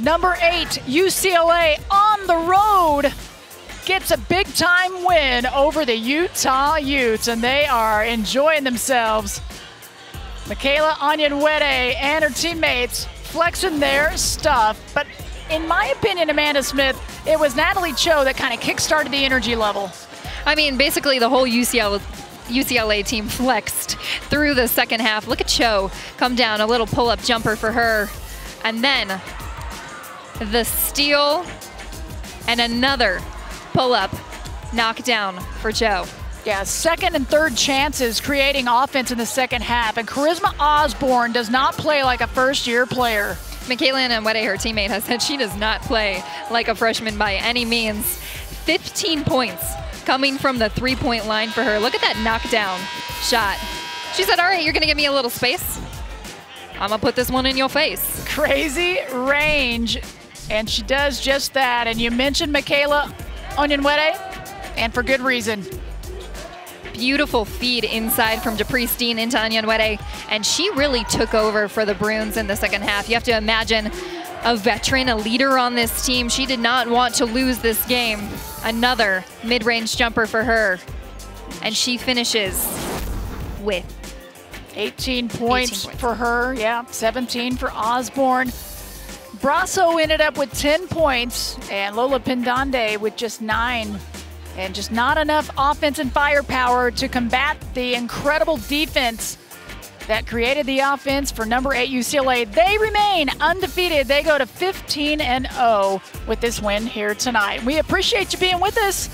Number eight, UCLA on the road gets a big time win over the Utah Utes, and they are enjoying themselves. Michaela Onyenwere and her teammates flexing their stuff, but in my opinion, Amanda Smith, it was Natalie Chou that kind of kickstarted the energy level. I mean, basically the whole UCLA UCLA team flexed through the second half. Look at Chou come down, a little pull-up jumper for her. And then the steal and another pull-up knockdown for Joe. Yeah, second and third chances creating offense in the second half. And Charisma Osborne does not play like a first-year player. Michaela Onyenwere, her teammate, has said she does not play like a freshman by any means. 15 points coming from the three-point line for her. Look at that knockdown shot. She said, all right, you're going to give me a little space. I'm going to put this one in your face. Crazy range. And she does just that. And you mentioned Michaela Onyenwere, and for good reason. Beautiful feed inside from Japreece Dean into Onyenwere, and she really took over for the Bruins in the second half. You have to imagine a veteran, a leader on this team. She did not want to lose this game. Another mid-range jumper for her, and she finishes with 18 points, 18 points for her. Yeah, 17 for Osborne. Brasso ended up with 10 points, and Lola Pendande with just nine. And just not enough offense and firepower to combat the incredible defense that created the offense for number eight UCLA. They remain undefeated. They go to 15 and 0 with this win here tonight. We appreciate you being with us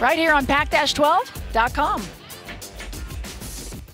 right here on pac-12.com.